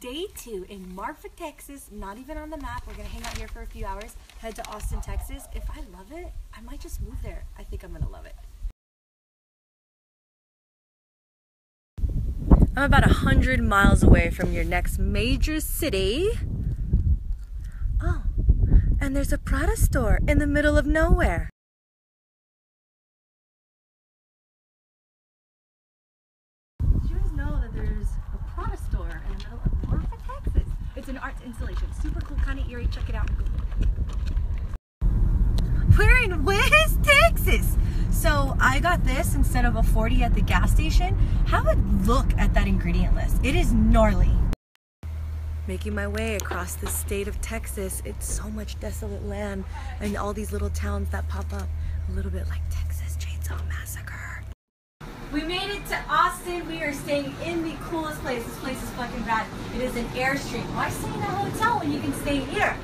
Day two in Marfa, Texas. Not even on the map. We're gonna hang out here for a few hours. Head to Austin, Texas. If I love it, I might just move there. I think I'm gonna love it. I'm about a hundred miles away from your next major city. Oh, and there's a Prada store in the middle of nowhere. Did you guys know that there's a Prada store in the middle of Marfa, Texas? It's an art Super cool, kind of eerie. Check it out. We're in West Texas. So I got this instead of a 40 at the gas station. Have a look at that ingredient list. It is gnarly. Making my way across the state of Texas. It's so much desolate land and all these little towns that pop up. A little bit like Texas Chainsaw Massacre. We made it to Austin. We are staying in the coolest place. This place is fucking rad. It is an Airstream. Why stay in a hotel when you can stay here?